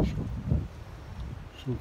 舒服舒服